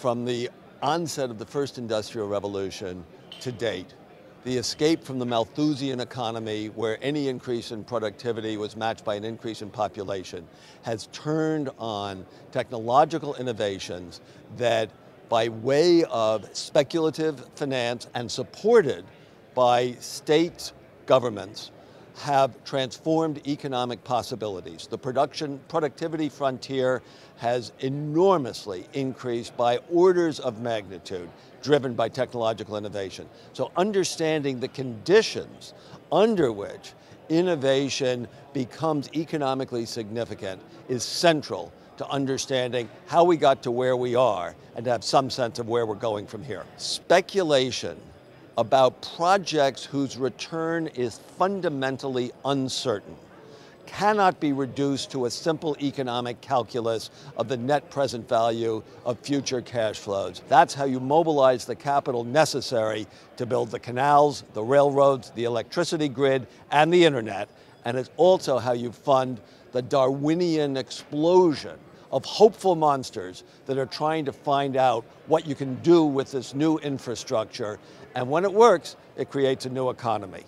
from the onset of the first industrial revolution to date, the escape from the Malthusian economy, where any increase in productivity was matched by an increase in population, has turned on technological innovations that, by way of speculative finance and supported by state governments, have transformed economic possibilities. The production productivity frontier has enormously increased by orders of magnitude, driven by technological innovation. So understanding the conditions under which innovation becomes economically significant is central to understanding how we got to where we are and to have some sense of where we're going from here. Speculation about projects whose return is fundamentally uncertain cannot be reduced to a simple economic calculus of the net present value of future cash flows. That's how you mobilize the capital necessary to build the canals, the railroads, the electricity grid, and the internet. And it's also how you fund the Darwinian explosion of hopeful monsters that are trying to find out what you can do with this new infrastructure. And when it works, it creates a new economy.